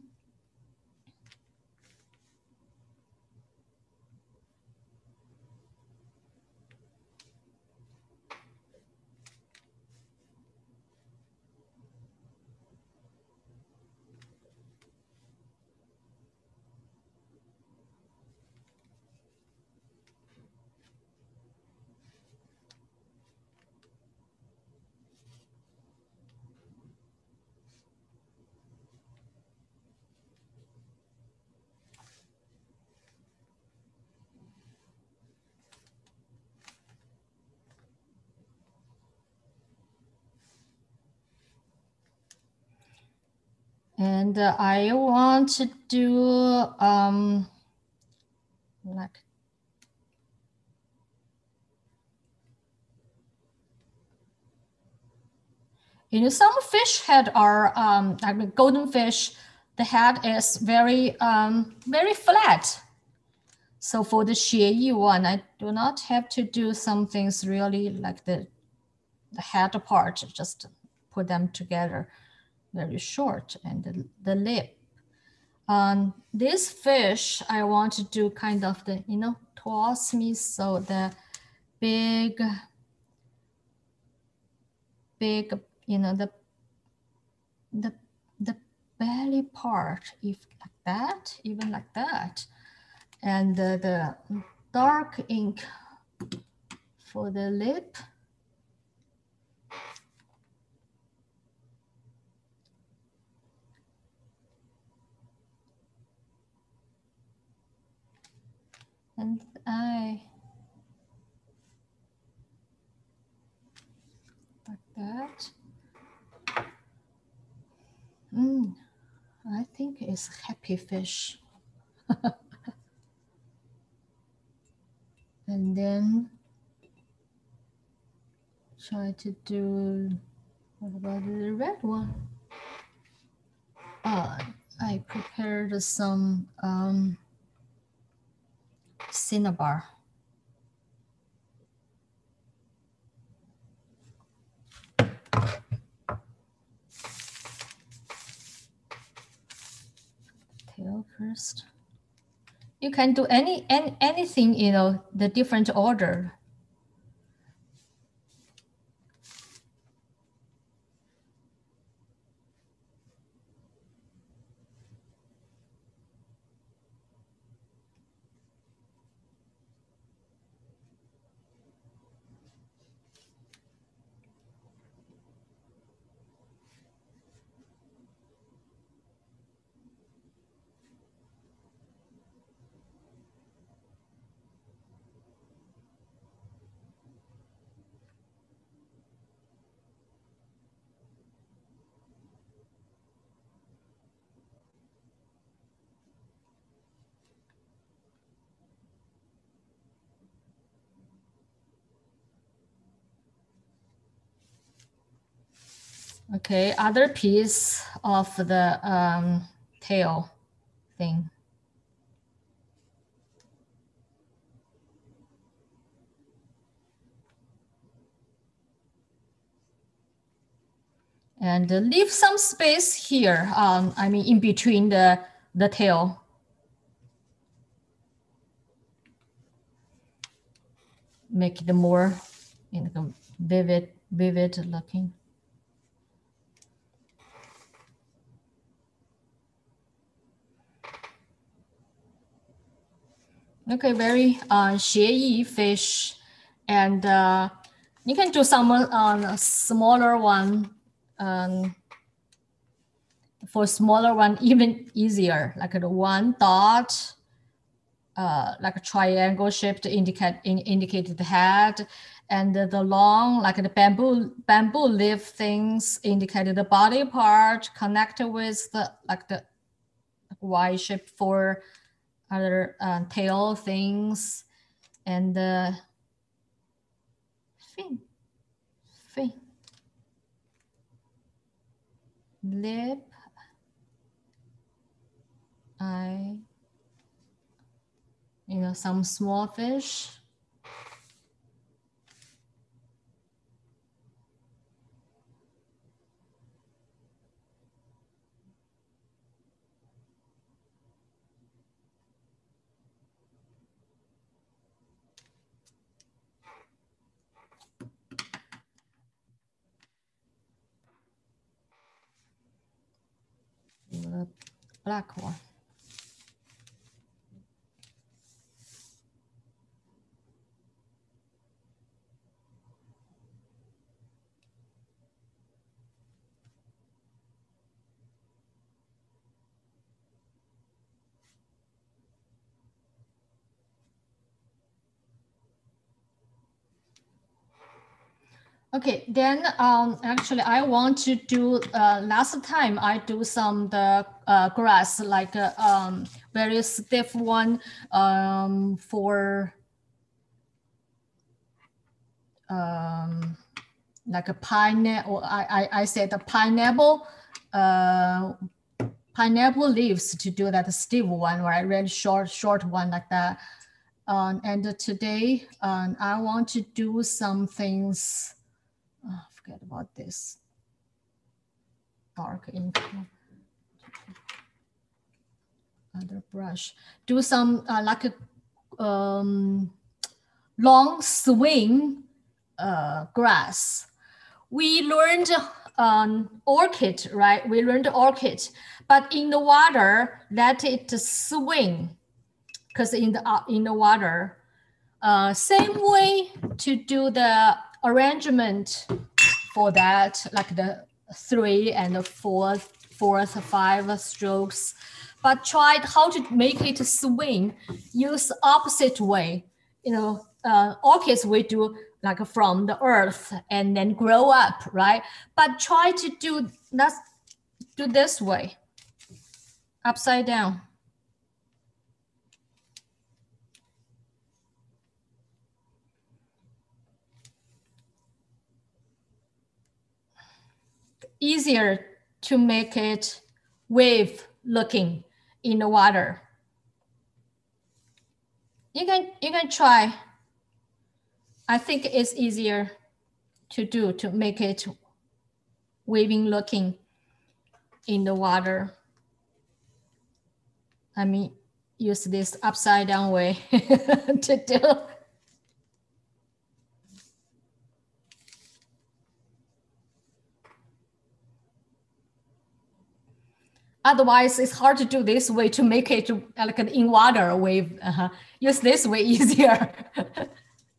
And uh, I want to do um, like You know, some fish head are um, like golden fish. The head is very, um, very flat. So for the Xie one, I do not have to do some things really like the the head part, just put them together very short and the, the lip. Um, this fish, I want to do kind of the, you know, towards me. So the big, big, you know, the, the, the belly part, if like that, even like that. And the dark ink for the lip. And I like that. Mm, I think it's happy fish. and then try to do what about the red one? Uh, I prepared some um, cinnabar. Tail first. You can do any, any anything, you know, the different order. Okay, other piece of the um, tail thing. And leave some space here, um, I mean, in between the, the tail. Make it more you know, vivid, vivid looking. Okay, very uh, fish. And uh, you can do some uh, smaller one. Um, for smaller one, even easier, like the one dot, uh, like a triangle shaped indicate in, indicated the head, and the, the long, like the bamboo bamboo leaf things indicated the body part connected with the like the Y shape for other uh, tail things and the fin, fin, lip, eye, you know, some small fish. the black one. Okay, then um, actually I want to do, uh, last time I do some the uh, grass, like uh, um, very stiff one um, for um, like a pineapple, I, I, I said the pineapple, uh, pineapple leaves to do that stiff one, right? Really short, short one like that. Um, and today um, I want to do some things forget about this. Dark ink. Other brush. Do some uh, like a um, long swing uh, grass. We learned um, orchid, right? We learned orchid, but in the water, let it swing, because in the uh, in the water, uh, same way to do the arrangement for that, like the three and the fourth, fourth, five strokes, but try how to make it swing. Use opposite way. You know, uh, orchids we do like from the earth and then grow up, right? But try to do let's do this way, upside down. Easier to make it wave looking in the water. You can you can try I think it's easier to do to make it waving looking in the water. I mean, use this upside down way to do. Otherwise, it's hard to do this way to make it like an in water wave. Uh -huh. Use this way easier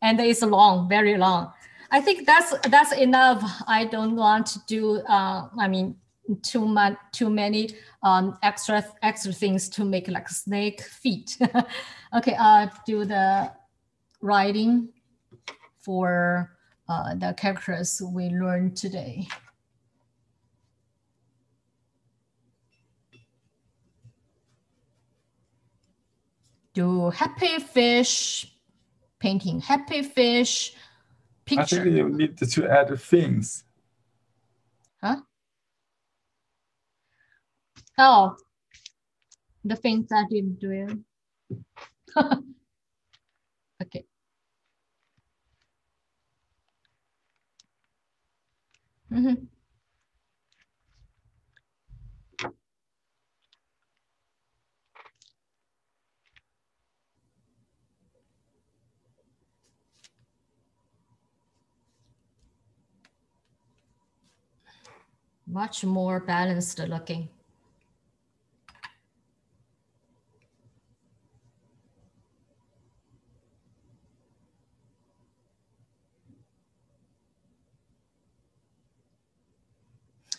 and it's long, very long. I think that's that's enough. I don't want to do. Uh, I mean, too much, too many um, extra extra things to make like snake feet. okay, uh, do the writing for uh, the characters we learned today. Do happy fish painting happy fish picture. I think you need to add things. Huh? Oh, the things that you do. okay. Mm much more balanced looking.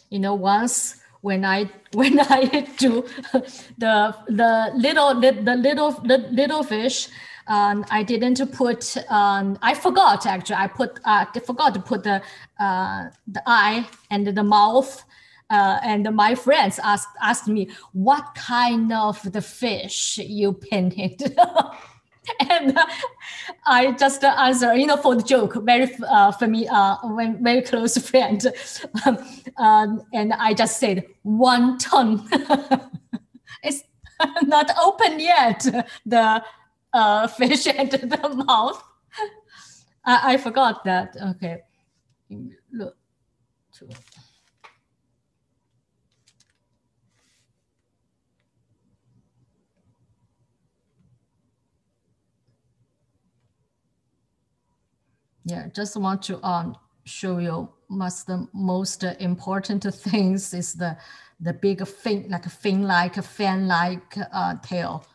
You know, once when I when I do the the little the, the little the little fish, um, I didn't put, um, I forgot actually, I put, uh, I forgot to put the, uh, the eye and the mouth. Uh, and my friends asked, asked me, what kind of the fish you painted? and uh, I just answer, you know, for the joke, very uh, for me, uh, very close friend, um, um, and I just said wonton. it's not open yet. The uh, fish into the mouth. I, I forgot that. Okay. Look. Two. Yeah, just want to um, show you most the most important things is the the big fin like a fin like a fan like uh, tail.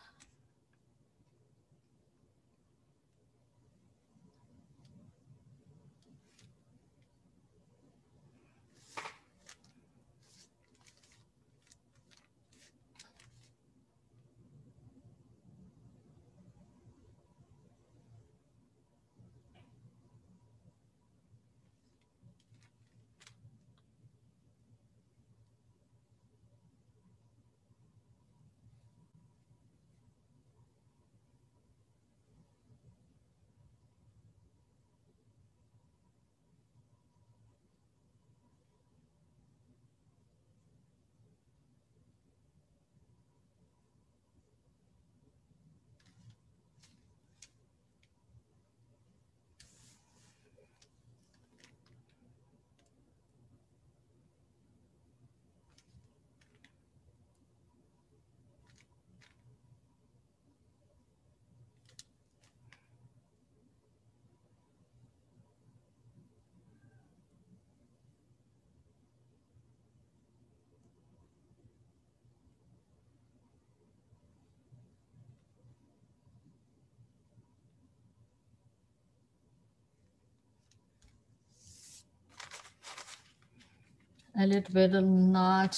A little bit not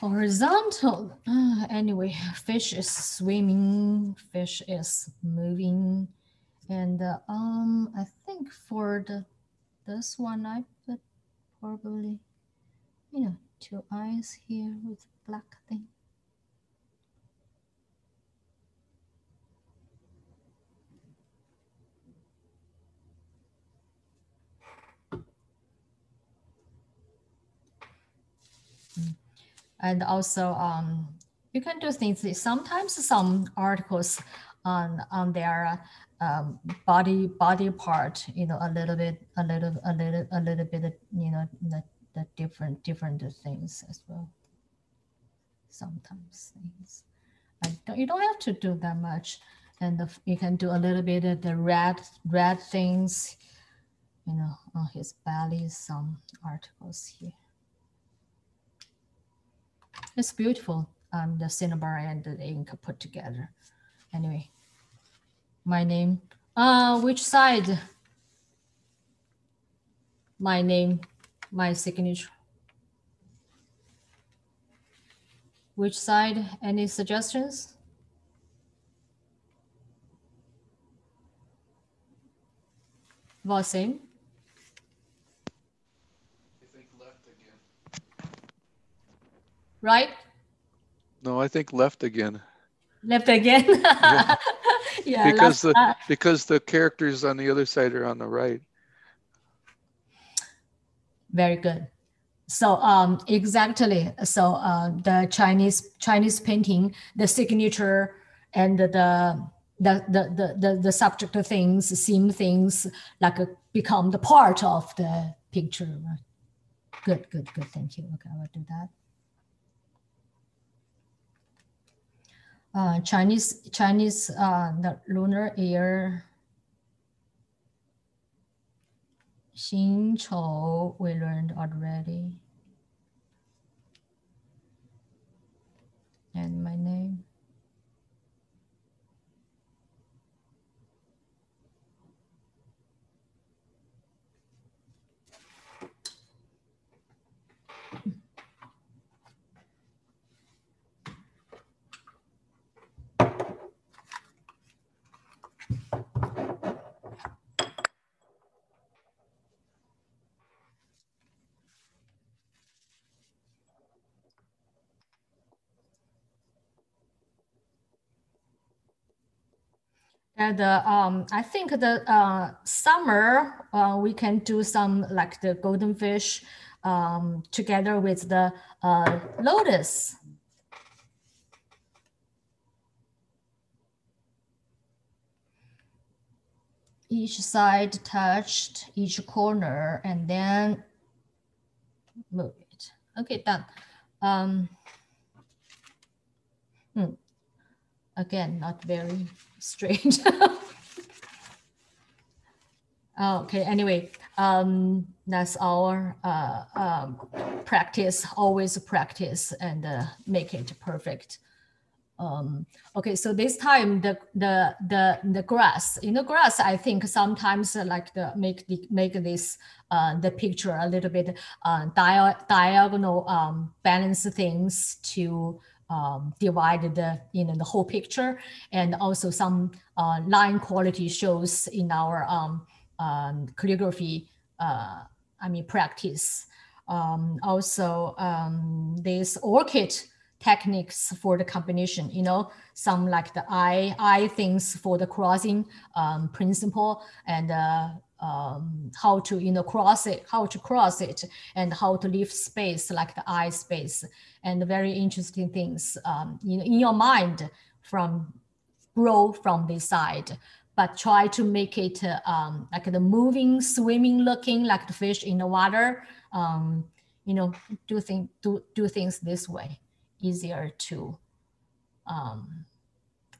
horizontal. Uh, anyway, fish is swimming, fish is moving. And uh, um, I think for the this one, I put probably, you know, two eyes here with black thing. And also um, you can do things. Sometimes some articles on on their um, body body part, you know, a little bit, a little, a little, a little bit, you know, the, the different different things as well. Sometimes things, don't, you don't have to do that much, and the, you can do a little bit of the red red things, you know, on his belly. Some articles here. It's beautiful. Um, the cinnabar and the ink put together. Anyway, my name. Uh, which side? My name, my signature. Which side? Any suggestions? About same? Right? No, I think left again. Left again. yeah. yeah because the because the characters on the other side are on the right. Very good. So um, exactly. So uh, the Chinese Chinese painting, the signature and the the the the the, subject things, seem things like uh, become the part of the picture. Good, good, good. Thank you. Okay, I will do that. Uh, Chinese Chinese uh, the lunar year. Xin Chou we learned already. And my name. Uh, um, I think the uh, summer uh, we can do some like the golden fish um, together with the uh, lotus. Each side touched each corner and then move it. Okay, done. Um, hmm. Again, not very straight. okay, anyway, um, that's our uh, um, practice, always practice and uh, make it perfect. Um, okay, so this time the the the the grass in the grass, I think sometimes uh, like the make the make this uh, the picture a little bit uh, dia diagonal um, balance things to um, divided the you know the whole picture and also some uh, line quality shows in our um, um, calligraphy uh, I mean practice. Um, also um, this orchid techniques for the combination, you know, some like the eye, eye things for the crossing um, principle and uh, um, how to you know cross it, how to cross it, and how to leave space like the eye space, and very interesting things um, you know in your mind from grow from this side, but try to make it um, like the moving, swimming, looking like the fish in the water. Um, you know, do thing do do things this way, easier to um,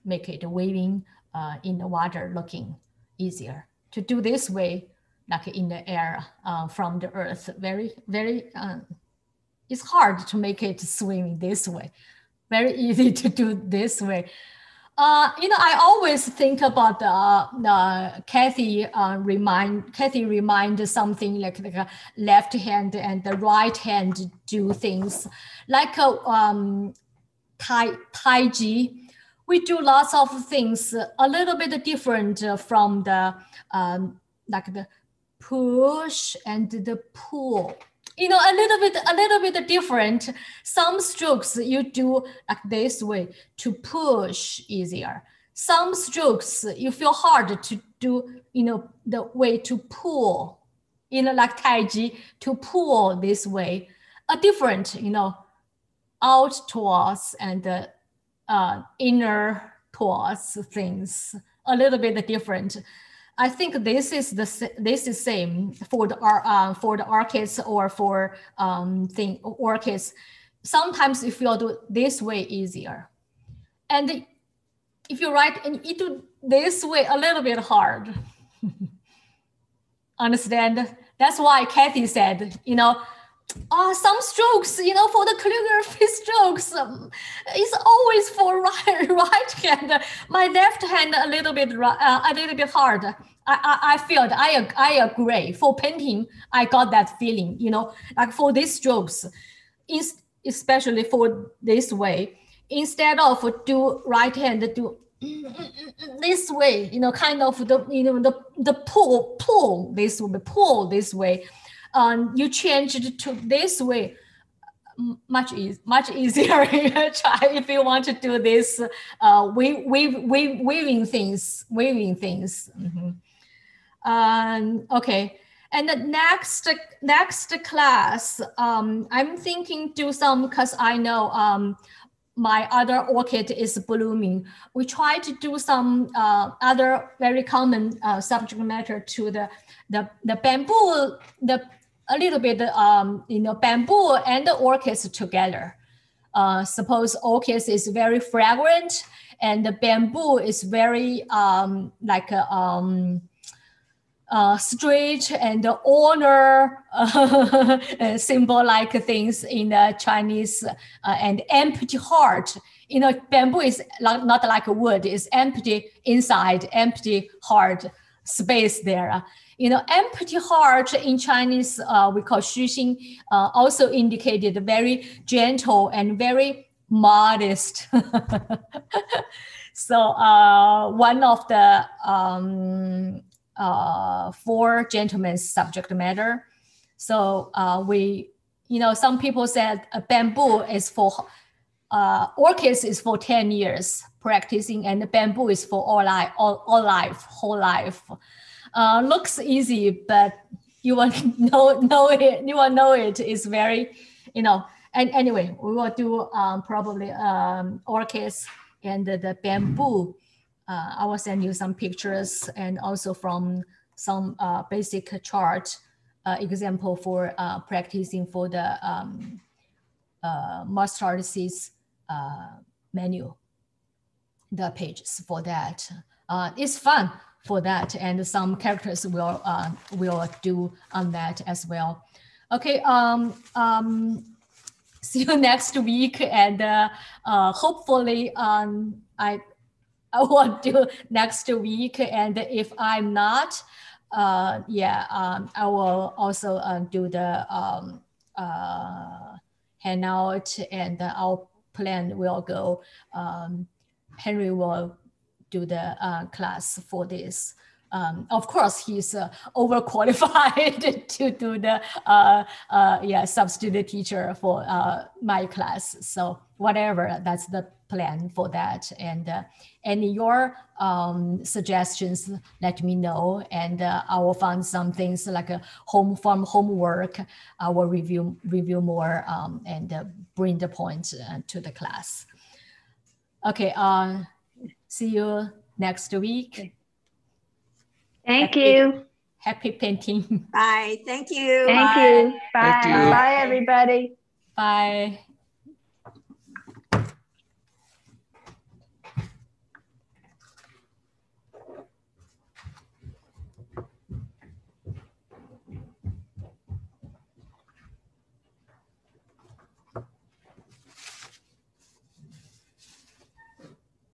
make it waving uh, in the water, looking easier to do this way, like in the air uh, from the earth. Very, very, uh, it's hard to make it swim this way. Very easy to do this way. Uh, you know, I always think about the, the Kathy uh, remind Kathy remind something like the left hand and the right hand do things like a um, Tai Tai Chi. We do lots of things a little bit different from the um, like the push and the pull. You know a little bit a little bit different. Some strokes you do like this way to push easier. Some strokes you feel hard to do you know the way to pull. You know like tai chi to pull this way. A different you know out towards and uh, uh, inner towards things a little bit different I think this is the this is same for the uh, for the orchids or for um thing orchids. Sometimes if you do this way easier, and if you write and you do this way a little bit hard. Understand? That's why Kathy said, you know, uh, some strokes, you know, for the calligraphy strokes, um, it's always for right, right hand. My left hand a little bit, uh, a little bit hard. I, I, I feel I, I agree. For painting, I got that feeling, you know, like for these strokes, especially for this way, instead of do right hand, do this way, you know, kind of the, you know, the, the pull, pull this way, pull this way um, you change it to this way, much easy, much easier. Try if you want to do this, uh, we we we weaving things, weaving things. Mm-hmm. Um, okay. And the next next class, um, I'm thinking do some because I know um, my other orchid is blooming. We try to do some uh, other very common uh, subject matter to the the the bamboo the a little bit, um, you know, bamboo and the orchids together. Uh, suppose orchids is very fragrant and the bamboo is very um, like a, um, uh, straight and honor uh, symbol like things in the Chinese uh, and empty heart. You know, bamboo is like, not like a wood, it's empty inside, empty heart space there you know, empty heart in Chinese, uh, we call Xu uh, also indicated very gentle and very modest. so uh, one of the um, uh, four gentlemen's subject matter. So uh, we, you know, some people said a bamboo is for, uh, orchids is for 10 years practicing and bamboo is for all life, all, all life, whole life. Uh, looks easy, but you will know know it. You will know it is very, you know. And anyway, we will do um, probably um, orchids and the, the bamboo. Uh, I will send you some pictures and also from some uh, basic chart uh, example for uh, practicing for the um, uh, mustard seeds uh, menu, the pages for that. Uh, it's fun for that, and some characters will uh, will do on that as well. Okay, um, um, see you next week, and uh, uh, hopefully um, I I will do next week, and if I'm not, uh, yeah, um, I will also uh, do the um, uh, hangout, and our plan will go. Um, Henry will do the uh, class for this. Um, of course, he's uh, overqualified to do the uh, uh, yeah substitute teacher for uh, my class. So whatever, that's the plan for that. And uh, any your um, suggestions, let me know, and uh, I will find some things like a home from homework. I will review review more um, and bring the point to the class. Okay. See you next week. Thank happy, you. Happy painting. Bye. Thank you. Thank Bye. you. Bye. Thank you. Bye, everybody. Bye.